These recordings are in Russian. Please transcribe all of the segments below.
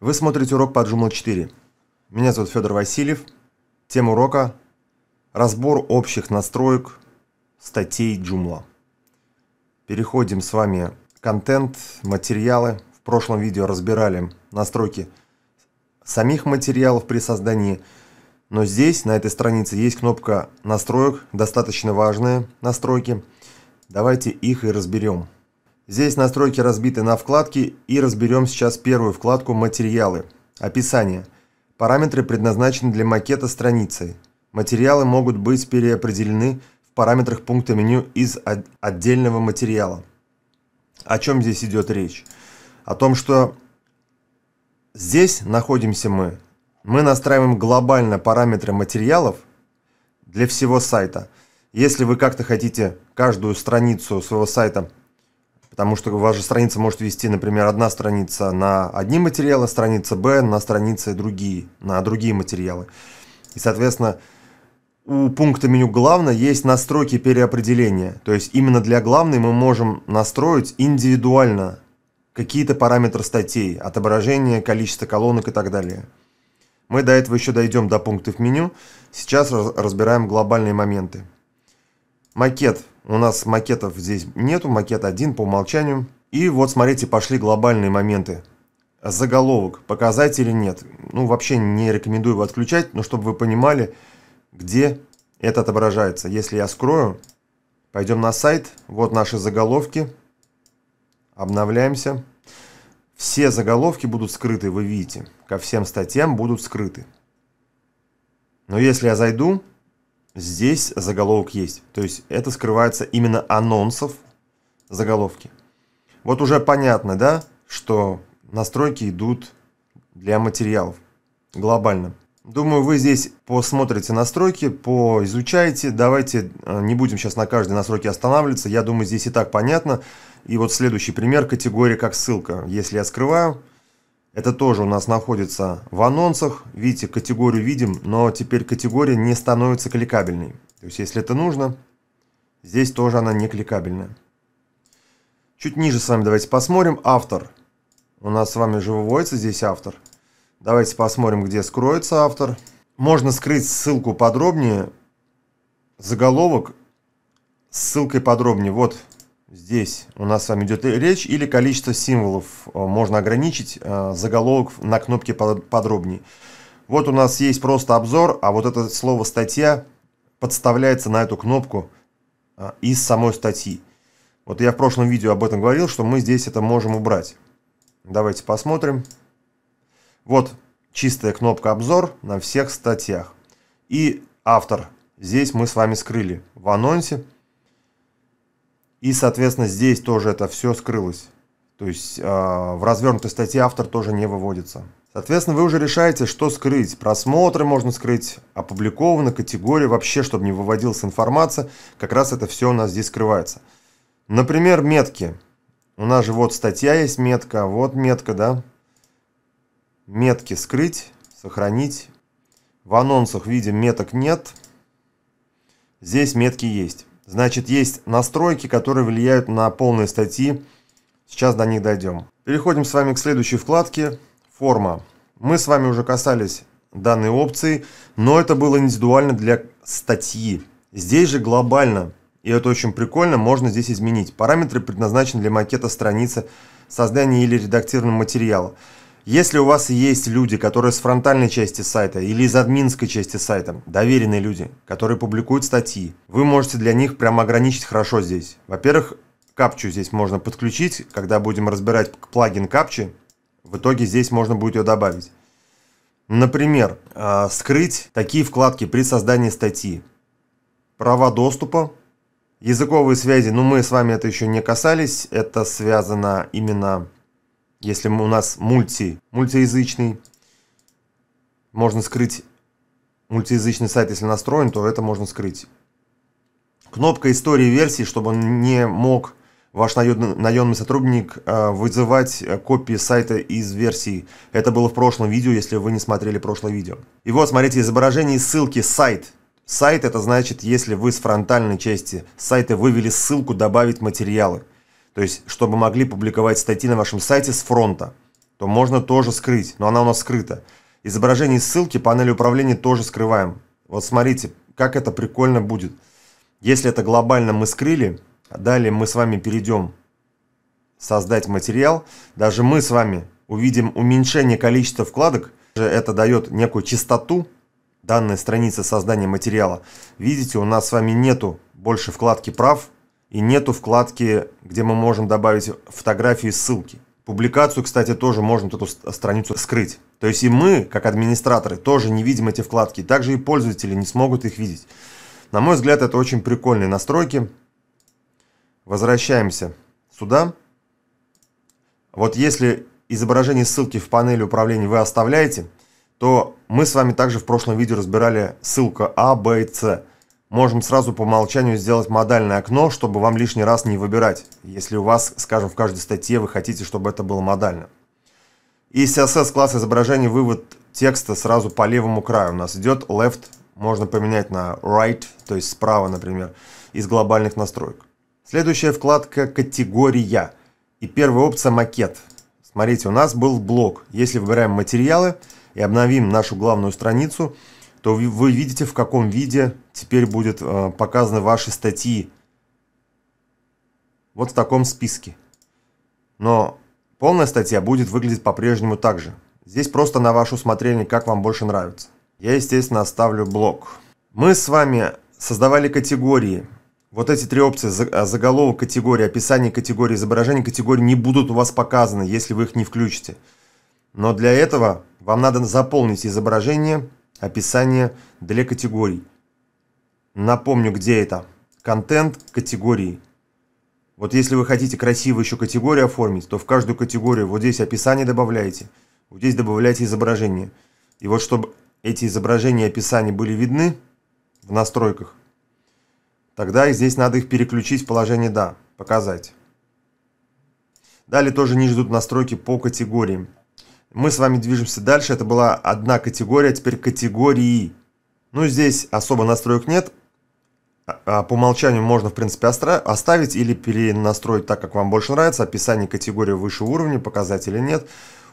Вы смотрите урок по Joomla 4. Меня зовут Федор Васильев. Тема урока – разбор общих настроек статей Joomla. Переходим с вами контент, материалы. В прошлом видео разбирали настройки самих материалов при создании. Но здесь, на этой странице, есть кнопка настроек, достаточно важные настройки. Давайте их и разберем. Здесь настройки разбиты на вкладки и разберем сейчас первую вкладку «Материалы». Описание. Параметры предназначены для макета страницы. Материалы могут быть переопределены в параметрах пункта меню из отдельного материала. О чем здесь идет речь? О том, что здесь находимся мы. Мы настраиваем глобально параметры материалов для всего сайта. Если вы как-то хотите каждую страницу своего сайта Потому что ваша страница может вести, например, одна страница на одни материалы, страница Б на страницы другие, на другие материалы. И, соответственно, у пункта меню «Главное» есть настройки переопределения. То есть именно для главной мы можем настроить индивидуально какие-то параметры статей, отображение, количество колонок и так далее. Мы до этого еще дойдем до пунктов меню. Сейчас разбираем глобальные моменты. Макет у нас макетов здесь нету, макет один по умолчанию. И вот смотрите, пошли глобальные моменты. Заголовок, показать или нет. Ну, вообще не рекомендую его отключать, но чтобы вы понимали, где это отображается. Если я скрою, пойдем на сайт, вот наши заголовки. Обновляемся. Все заголовки будут скрыты, вы видите. Ко всем статьям будут скрыты. Но если я зайду, Здесь заголовок есть. То есть это скрывается именно анонсов заголовки. Вот уже понятно, да, что настройки идут для материалов глобально. Думаю, вы здесь посмотрите настройки, поизучаете. Давайте э, не будем сейчас на каждой настройке останавливаться. Я думаю, здесь и так понятно. И вот следующий пример, категория как ссылка. Если я скрываю, это тоже у нас находится в анонсах. Видите, категорию видим, но теперь категория не становится кликабельной. То есть, если это нужно, здесь тоже она не кликабельная. Чуть ниже с вами давайте посмотрим. Автор. У нас с вами же выводится здесь автор. Давайте посмотрим, где скроется автор. Можно скрыть ссылку подробнее. Заголовок с ссылкой подробнее. Вот Здесь у нас с вами идет речь или количество символов. Э, можно ограничить э, заголовок на кнопке подробнее. Вот у нас есть просто обзор, а вот это слово статья подставляется на эту кнопку э, из самой статьи. Вот я в прошлом видео об этом говорил, что мы здесь это можем убрать. Давайте посмотрим. Вот чистая кнопка обзор на всех статьях. И автор. Здесь мы с вами скрыли в анонсе. И, соответственно, здесь тоже это все скрылось. То есть э, в развернутой статье автор тоже не выводится. Соответственно, вы уже решаете, что скрыть. Просмотры можно скрыть, опубликованы, категории, вообще, чтобы не выводилась информация. Как раз это все у нас здесь скрывается. Например, метки. У нас же вот статья есть метка, вот метка, да. Метки скрыть, сохранить. В анонсах видим меток нет. Здесь метки есть. Значит, есть настройки, которые влияют на полные статьи. Сейчас до них дойдем. Переходим с вами к следующей вкладке «Форма». Мы с вами уже касались данной опции, но это было индивидуально для статьи. Здесь же глобально, и это очень прикольно, можно здесь изменить. Параметры предназначены для макета страницы, создания или редактирования материала. Если у вас есть люди, которые с фронтальной части сайта или из админской части сайта, доверенные люди, которые публикуют статьи, вы можете для них прямо ограничить хорошо здесь. Во-первых, капчу здесь можно подключить, когда будем разбирать плагин капчи, в итоге здесь можно будет ее добавить. Например, э, скрыть такие вкладки при создании статьи. Права доступа, языковые связи, ну мы с вами это еще не касались, это связано именно если у нас мульти, мультиязычный, можно скрыть мультиязычный сайт, если настроен, то это можно скрыть. Кнопка истории версии, чтобы он не мог ваш наемный сотрудник э, вызывать э, копии сайта из версии. Это было в прошлом видео, если вы не смотрели прошлое видео. И вот, смотрите, изображение и ссылки сайт. Сайт это значит, если вы с фронтальной части сайта вывели ссылку добавить материалы. То есть, чтобы могли публиковать статьи на вашем сайте с фронта. то можно тоже скрыть, но она у нас скрыта. Изображение ссылки панели управления тоже скрываем. Вот смотрите, как это прикольно будет. Если это глобально мы скрыли, далее мы с вами перейдем создать материал, даже мы с вами увидим уменьшение количества вкладок, это дает некую частоту данной страницы создания материала. Видите, у нас с вами нету больше вкладки прав и нету вкладки, где мы можем добавить фотографии и ссылки. Публикацию, кстати, тоже можно эту страницу скрыть. То есть и мы, как администраторы, тоже не видим эти вкладки. Также и пользователи не смогут их видеть. На мой взгляд, это очень прикольные настройки. Возвращаемся сюда. Вот если изображение ссылки в панели управления вы оставляете, то мы с вами также в прошлом видео разбирали ссылка А, Б и С. Можем сразу по умолчанию сделать модальное окно, чтобы вам лишний раз не выбирать, если у вас, скажем, в каждой статье вы хотите, чтобы это было модально. И CSS класс изображения вывод текста сразу по левому краю у нас идет left, можно поменять на right, то есть справа, например, из глобальных настроек. Следующая вкладка «Категория». И первая опция «Макет». Смотрите, у нас был блок. Если выбираем «Материалы» и обновим нашу главную страницу, то вы видите, в каком виде теперь будет э, показаны ваши статьи. Вот в таком списке. Но полная статья будет выглядеть по-прежнему так же. Здесь просто на ваше усмотрение, как вам больше нравится. Я, естественно, оставлю блок. Мы с вами создавали категории вот эти три опции, а, заголовок категории, описание категории, изображение категории не будут у вас показаны, если вы их не включите. Но для этого вам надо заполнить изображение, описание для категорий. Напомню, где это. Контент категории. Вот если вы хотите красиво еще категорию оформить, то в каждую категорию вот здесь описание добавляете, вот здесь добавляете изображение. И вот чтобы эти изображения и описания были видны в настройках, Тогда здесь надо их переключить в положение «Да», показать. Далее тоже ниже идут настройки по категориям. Мы с вами движемся дальше. Это была одна категория, теперь категории. Ну, здесь особо настроек нет. А, а по умолчанию можно, в принципе, оставить или перенастроить так, как вам больше нравится. Описание категории выше уровня, показатели нет.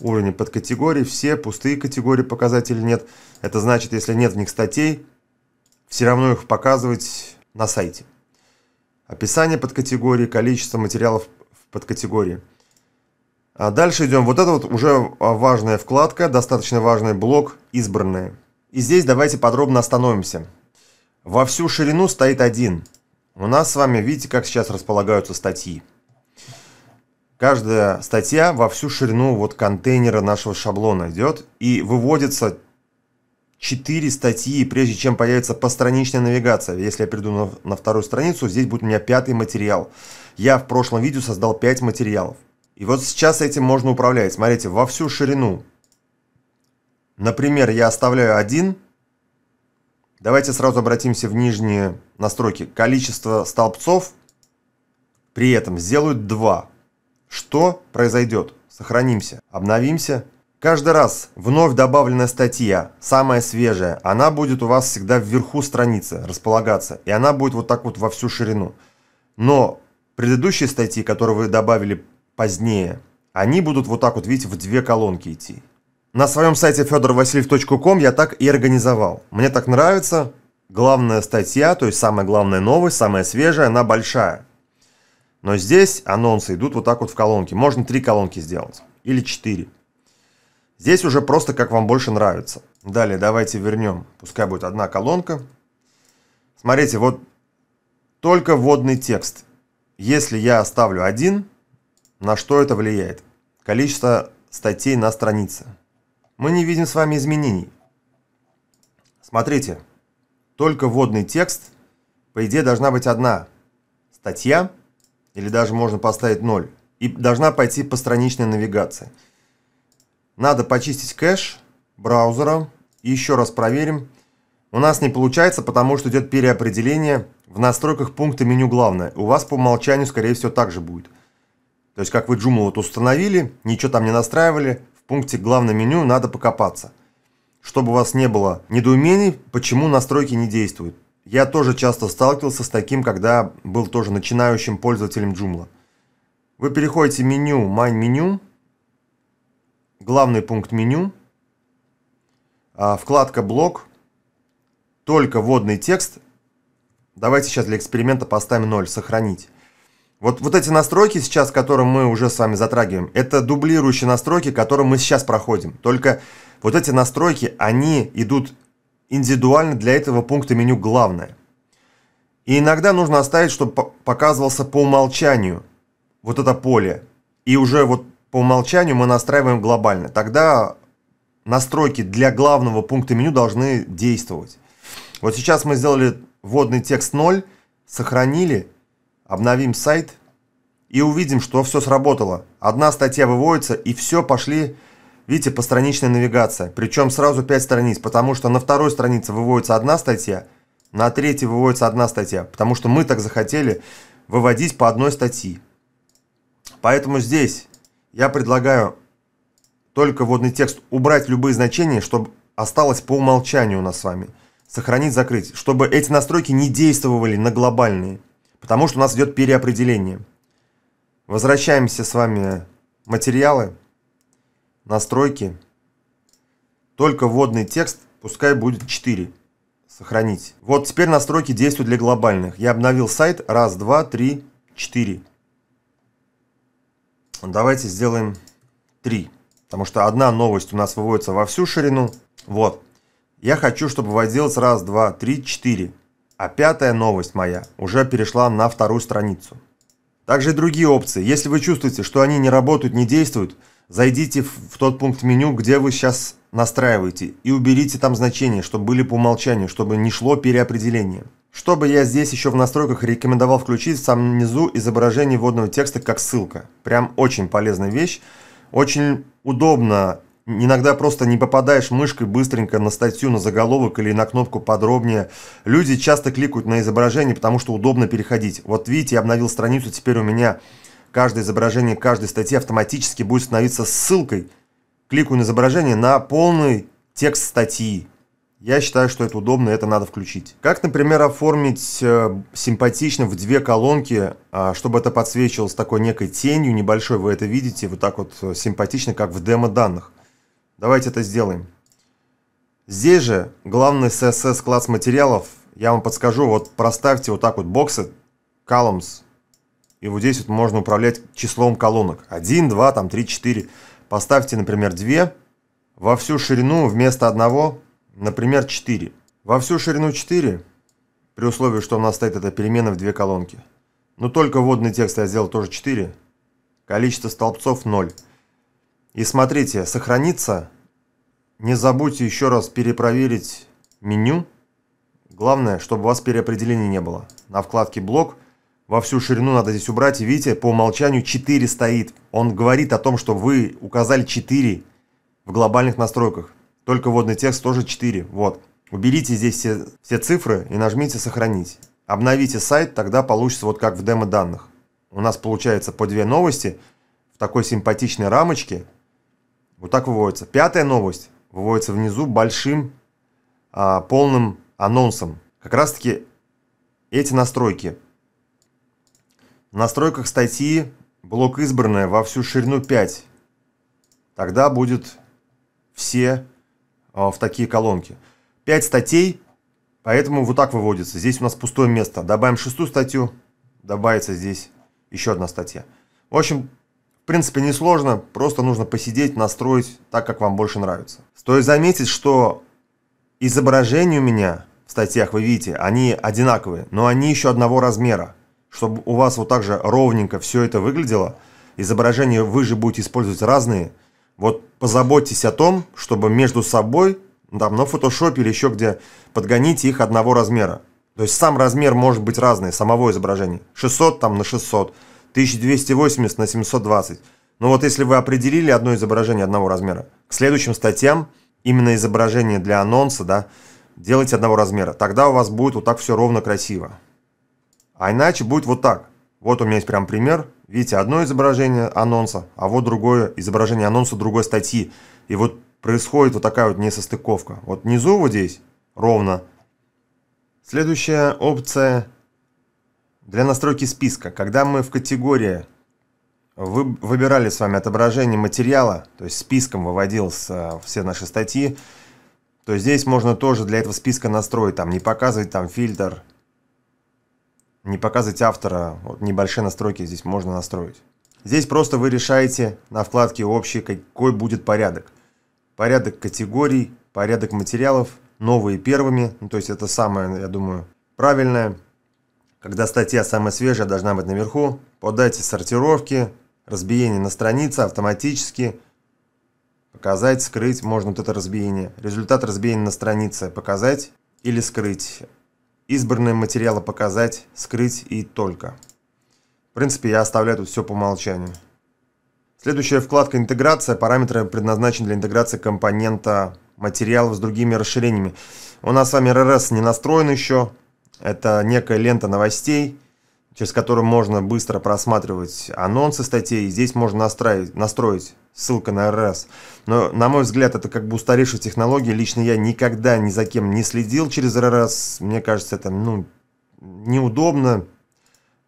Уровни под категории, все пустые категории, показатели нет. Это значит, если нет в них статей, все равно их показывать на сайте. Описание подкатегории, количество материалов в подкатегории. А дальше идем. Вот это вот уже важная вкладка, достаточно важный блок «Избранные». И здесь давайте подробно остановимся. Во всю ширину стоит один. У нас с вами, видите, как сейчас располагаются статьи. Каждая статья во всю ширину вот контейнера нашего шаблона идет и выводится 4 статьи, прежде чем появится постраничная навигация. Если я приду на, на вторую страницу, здесь будет у меня пятый материал. Я в прошлом видео создал 5 материалов. И вот сейчас этим можно управлять. Смотрите, во всю ширину. Например, я оставляю один. Давайте сразу обратимся в нижние настройки. Количество столбцов при этом сделают 2. Что произойдет? Сохранимся, обновимся. Каждый раз вновь добавленная статья, самая свежая, она будет у вас всегда вверху страницы располагаться. И она будет вот так вот во всю ширину. Но предыдущие статьи, которые вы добавили позднее, они будут вот так вот, видите, в две колонки идти. На своем сайте fedorvasiliev.com я так и организовал. Мне так нравится. Главная статья, то есть самая главная новость, самая свежая, она большая. Но здесь анонсы идут вот так вот в колонки. Можно три колонки сделать. Или четыре. Здесь уже просто как вам больше нравится. Далее давайте вернем. Пускай будет одна колонка. Смотрите, вот только вводный текст. Если я оставлю один, на что это влияет? Количество статей на странице. Мы не видим с вами изменений. Смотрите, только вводный текст, по идее, должна быть одна статья, или даже можно поставить 0, и должна пойти по страничной навигации. Надо почистить кэш браузера. И еще раз проверим. У нас не получается, потому что идет переопределение в настройках пункта меню главное. У вас по умолчанию, скорее всего, так же будет. То есть, как вы Joomla вот установили, ничего там не настраивали, в пункте главное меню надо покопаться. Чтобы у вас не было недоумений, почему настройки не действуют. Я тоже часто сталкивался с таким, когда был тоже начинающим пользователем Joomla. Вы переходите в меню «Майн меню», главный пункт меню, а, вкладка блок, только вводный текст. Давайте сейчас для эксперимента поставим 0, сохранить. Вот, вот эти настройки сейчас, которые мы уже с вами затрагиваем, это дублирующие настройки, которые мы сейчас проходим. Только вот эти настройки, они идут индивидуально для этого пункта меню «Главное». И иногда нужно оставить, чтобы показывался по умолчанию вот это поле. И уже вот по умолчанию мы настраиваем глобально. Тогда настройки для главного пункта меню должны действовать. Вот сейчас мы сделали вводный текст 0, сохранили, обновим сайт и увидим, что все сработало. Одна статья выводится и все пошли, видите, постраничная навигация. Причем сразу 5 страниц, потому что на второй странице выводится одна статья, на третьей выводится одна статья, потому что мы так захотели выводить по одной статье. Поэтому здесь я предлагаю только вводный текст убрать любые значения, чтобы осталось по умолчанию у нас с вами. Сохранить, закрыть. Чтобы эти настройки не действовали на глобальные. Потому что у нас идет переопределение. Возвращаемся с вами материалы, настройки. Только вводный текст, пускай будет 4. Сохранить. Вот теперь настройки действуют для глобальных. Я обновил сайт. Раз, два, три, четыре. Давайте сделаем 3. Потому что одна новость у нас выводится во всю ширину. Вот. Я хочу, чтобы вводилось раз, два, три, четыре. А пятая новость моя уже перешла на вторую страницу. Также и другие опции. Если вы чувствуете, что они не работают, не действуют, зайдите в тот пункт меню, где вы сейчас настраиваете, и уберите там значения, чтобы были по умолчанию, чтобы не шло переопределение. Чтобы я здесь еще в настройках рекомендовал включить в самом низу изображение вводного текста как ссылка. Прям очень полезная вещь. Очень удобно. Иногда просто не попадаешь мышкой быстренько на статью, на заголовок или на кнопку подробнее. Люди часто кликают на изображение, потому что удобно переходить. Вот видите, я обновил страницу, теперь у меня каждое изображение каждой статьи автоматически будет становиться ссылкой. Кликаю на изображение на полный текст статьи. Я считаю, что это удобно, это надо включить. Как, например, оформить э, симпатично в две колонки, э, чтобы это подсвечивалось такой некой тенью небольшой, вы это видите, вот так вот э, симпатично, как в демо-данных. Давайте это сделаем. Здесь же главный CSS класс материалов, я вам подскажу, вот проставьте вот так вот боксы, columns, и вот здесь вот можно управлять числом колонок. 1, 2, там 3, 4. Поставьте, например, 2 во всю ширину вместо одного Например, 4. Во всю ширину 4, при условии, что у нас стоит эта перемена в две колонки. Но только вводный текст я сделал тоже 4. Количество столбцов 0. И смотрите, сохраниться. Не забудьте еще раз перепроверить меню. Главное, чтобы у вас переопределения не было. На вкладке блок во всю ширину надо здесь убрать. И видите, по умолчанию 4 стоит. Он говорит о том, что вы указали 4 в глобальных настройках. Только вводный текст тоже 4. Вот. Уберите здесь все, все цифры и нажмите «Сохранить». Обновите сайт, тогда получится вот как в демо-данных. У нас получается по две новости в такой симпатичной рамочке. Вот так выводится. Пятая новость выводится внизу большим а, полным анонсом. Как раз таки эти настройки. В настройках статьи блок избранная во всю ширину 5. Тогда будет все а, в такие колонки. 5 статей, поэтому вот так выводится. Здесь у нас пустое место. Добавим шестую статью, добавится здесь еще одна статья. В общем, принципе, несложно, просто нужно посидеть, настроить так, как вам больше нравится. Стоит заметить, что изображения у меня в статьях, вы видите, они одинаковые, но они еще одного размера. Чтобы у вас вот так же ровненько все это выглядело, изображения вы же будете использовать разные – вот позаботьтесь о том, чтобы между собой, там, на фотошопе или еще где, подгоните их одного размера. То есть сам размер может быть разный, самого изображения. 600 там на 600, 1280 на 720. Но вот если вы определили одно изображение одного размера, к следующим статьям именно изображение для анонса, да, делайте одного размера. Тогда у вас будет вот так все ровно красиво. А иначе будет вот так. Вот у меня есть прям пример. Видите, одно изображение анонса, а вот другое изображение анонса другой статьи. И вот происходит вот такая вот несостыковка. Вот внизу вот здесь ровно. Следующая опция для настройки списка. Когда мы в категории вы, выбирали с вами отображение материала, то есть списком выводился все наши статьи, то здесь можно тоже для этого списка настроить, там не показывать там фильтр, не показывать автора, вот небольшие настройки здесь можно настроить. Здесь просто вы решаете на вкладке «Общий», какой будет порядок. Порядок категорий, порядок материалов, новые первыми, ну, то есть это самое, я думаю, правильное. Когда статья самая свежая, должна быть наверху. По дате сортировки, разбиение на странице автоматически. Показать, скрыть, можно вот это разбиение. Результат разбиения на странице показать или скрыть. Избранные материалы показать, скрыть и только. В принципе, я оставляю тут все по умолчанию. Следующая вкладка «Интеграция». Параметры предназначены для интеграции компонента материалов с другими расширениями. У нас с вами RRS не настроен еще. Это некая лента новостей, через которую можно быстро просматривать анонсы статей. Здесь можно настроить, настроить ссылка на RRS. Но, на мой взгляд, это как бы устаревшая технология. Лично я никогда ни за кем не следил через RRS. Мне кажется, это ну, неудобно,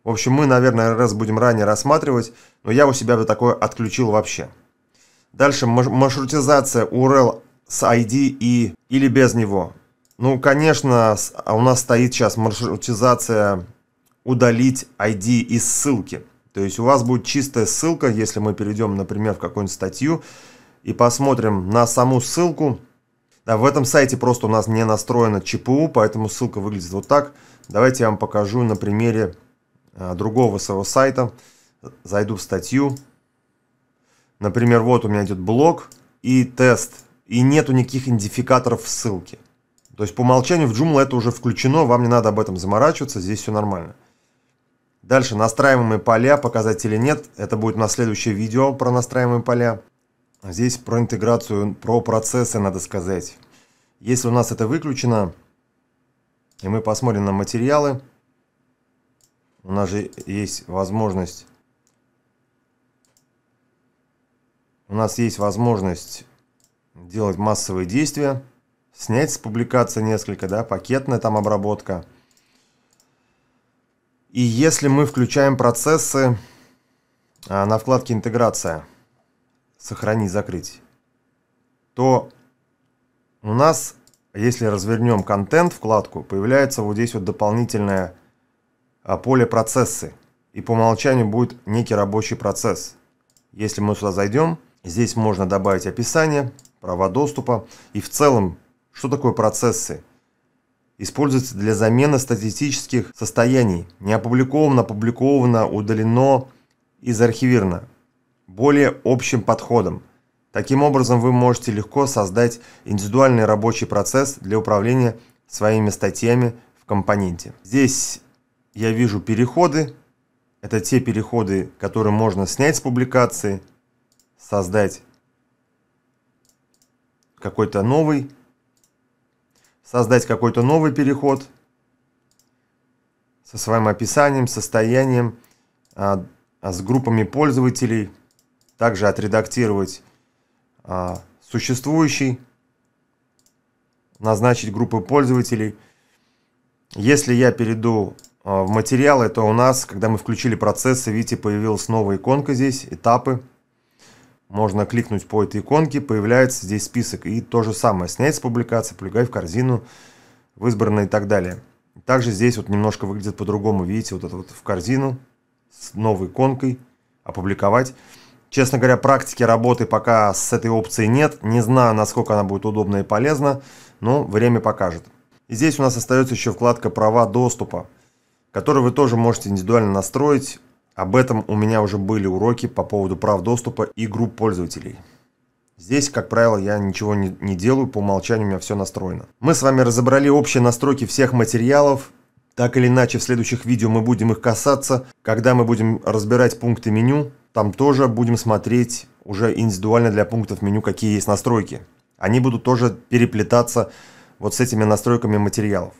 в общем, мы, наверное, раз будем ранее рассматривать, но я у себя бы такое отключил вообще. Дальше маршрутизация URL с ID и, или без него. Ну, конечно, а у нас стоит сейчас маршрутизация удалить ID из ссылки. То есть у вас будет чистая ссылка, если мы перейдем, например, в какую-нибудь статью и посмотрим на саму ссылку. Да, в этом сайте просто у нас не настроено ЧПУ, поэтому ссылка выглядит вот так. Давайте я вам покажу на примере Э, другого своего сайта, зайду в статью. Например, вот у меня идет блог и тест, и нету никаких идентификаторов ссылки. То есть по умолчанию в Joomla это уже включено, вам не надо об этом заморачиваться, здесь все нормально. Дальше настраиваемые поля, показать или нет, это будет на следующее видео про настраиваемые поля. Здесь про интеграцию, про процессы надо сказать. Если у нас это выключено, и мы посмотрим на материалы, у нас же есть возможность у нас есть возможность делать массовые действия, снять с публикации несколько, да, пакетная там обработка. И если мы включаем процессы а, на вкладке интеграция, сохранить, закрыть, то у нас, если развернем контент вкладку, появляется вот здесь вот дополнительная а, поле процессы. И по умолчанию будет некий рабочий процесс. Если мы сюда зайдем, здесь можно добавить описание, права доступа. И в целом, что такое процессы? Используется для замены статистических состояний. Не опубликовано, опубликовано, удалено и заархивировано. Более общим подходом. Таким образом, вы можете легко создать индивидуальный рабочий процесс для управления своими статьями в компоненте. Здесь я вижу переходы. Это те переходы, которые можно снять с публикации, создать какой-то новый, создать какой-то новый переход со своим описанием, состоянием, а, а с группами пользователей, также отредактировать а, существующий, назначить группы пользователей. Если я перейду а, в материалы, то у нас, когда мы включили процессы, видите, появилась новая иконка здесь, этапы. Можно кликнуть по этой иконке, появляется здесь список. И то же самое, снять с публикации, публиковать в корзину, в избранное и так далее. Также здесь вот немножко выглядит по-другому. Видите, вот это вот в корзину с новой иконкой, опубликовать. Честно говоря, практики работы пока с этой опцией нет. Не знаю, насколько она будет удобна и полезна, но время покажет. И здесь у нас остается еще вкладка «Права доступа» который вы тоже можете индивидуально настроить. Об этом у меня уже были уроки по поводу прав доступа и групп пользователей. Здесь, как правило, я ничего не, не делаю, по умолчанию у меня все настроено. Мы с вами разобрали общие настройки всех материалов. Так или иначе, в следующих видео мы будем их касаться. Когда мы будем разбирать пункты меню, там тоже будем смотреть уже индивидуально для пунктов меню, какие есть настройки. Они будут тоже переплетаться вот с этими настройками материалов.